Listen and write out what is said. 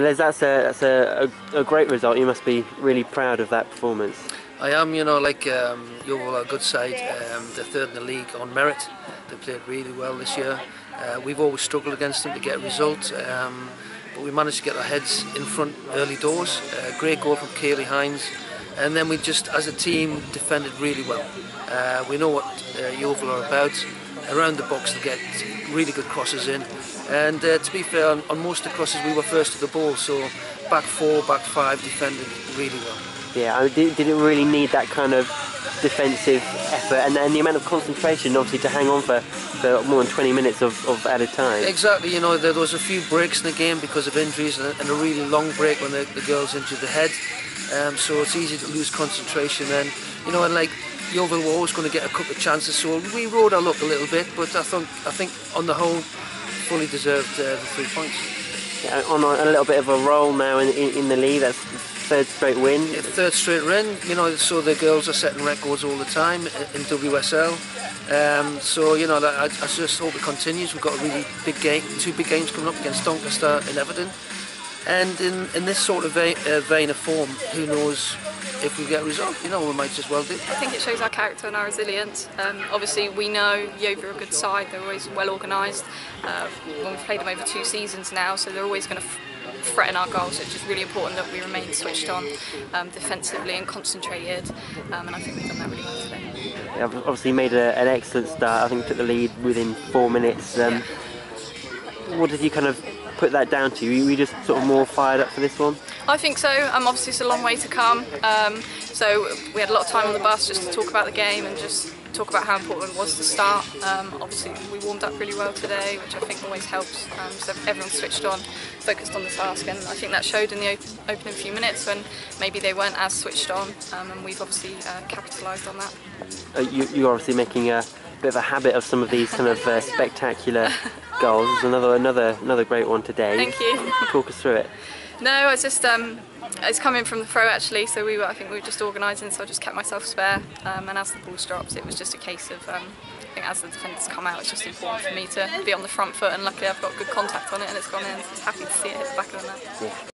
Les, that's a that's a, a, a great result. You must be really proud of that performance. I am, you know, like um, Yeovil are good side. Um, they're third in the league on merit. They played really well this year. Uh, we've always struggled against them to get a result, um, but we managed to get our heads in front early doors. Uh, great goal from Kayleigh Hines. And then we just, as a team, defended really well. Uh, we know what uh, Yeovil are about. Around the box to get really good crosses in. And uh, to be fair, on, on most of the crosses we were first to the ball, so back four, back five defended really well. Yeah, I did, did it really need that kind of defensive effort and then the amount of concentration, obviously, to hang on for, for more than 20 minutes of, of added time? Exactly, you know, there was a few breaks in the game because of injuries and a, and a really long break when the, the girls injured the head. Um, so it's easy to lose concentration and, you know, and like Yeovil were always going to get a couple of chances, so we rode our luck a little bit, but I think, I think on the whole, fully deserved uh, the three points. Yeah, on a, a, little bit of a roll now in, in, in the league, that's third straight win. Yeah, third straight win, you know, so the girls are setting records all the time in WSL. Um, so, you know, I, I just hope it continues. We've got a really big game, two big games coming up against Doncaster and Everton. And in, in this sort of vein, uh, vein of form, who knows if we get a result, you know, we might just well do. I think it shows our character and our resilience. Um, obviously, we know Yeovil are a good side, they're always well organised. Uh, we've played them over two seasons now, so they're always going to threaten our goals. It's just really important that we remain switched on um, defensively and concentrated, um, and I think we've done that really well today. Yeah, obviously, made a, an excellent start. I think took the lead within four minutes. Um, yeah. What did you kind of put that down to? Were you just sort of more fired up for this one? I think so. Um, obviously, it's a long way to come. Um, so we had a lot of time on the bus just to talk about the game and just talk about how important it was to start. Um, obviously, we warmed up really well today, which I think always helps. Um, so everyone switched on, focused on the task, and I think that showed in the op opening few minutes when maybe they weren't as switched on, um, and we've obviously uh, capitalised on that. Uh, you, you're obviously making a bit of a habit of some of these kind of uh, spectacular goals. Another another another great one today. Thank you. Talk us through it. No, it's just um, it's coming from the throw actually. So we were, I think we were just organising, so I just kept myself spare. Um, and as the balls dropped, it was just a case of um, I think as the defenders come out, it's just important for me to be on the front foot. And luckily, I've got good contact on it, and it's gone in. So happy to see it hit the back of the net. Yeah.